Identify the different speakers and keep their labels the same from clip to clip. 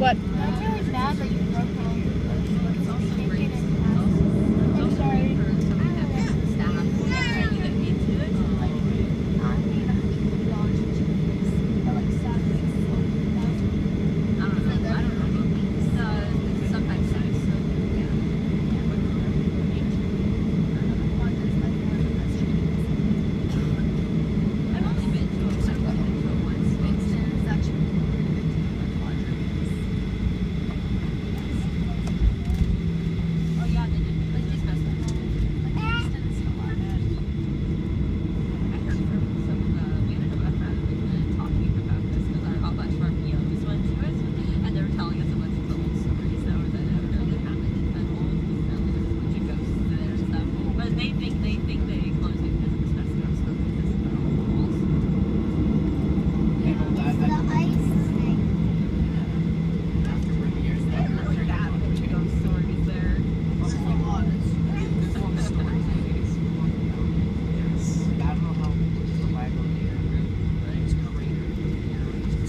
Speaker 1: What?
Speaker 2: That's really bad that you broke the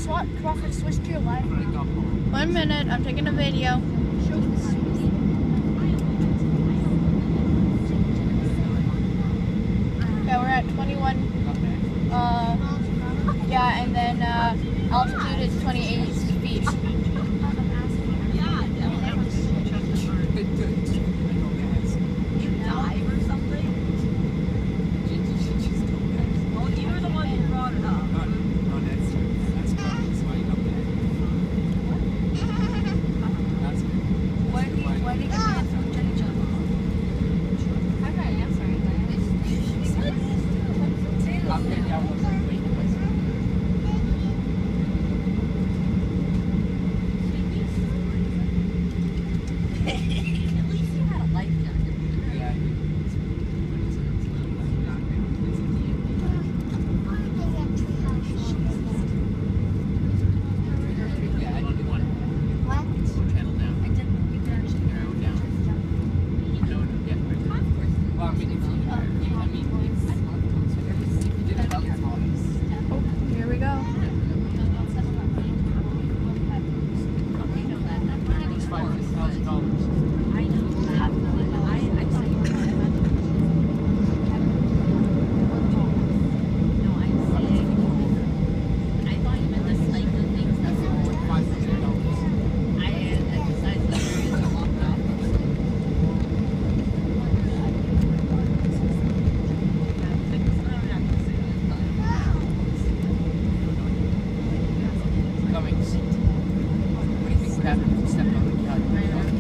Speaker 2: Swat Crawford switch to your live.
Speaker 1: One minute. I'm taking a video. Yeah, we're at 21. Uh, yeah, and then uh, altitude is 28 feet. Thank you. what happens if you step on the cat.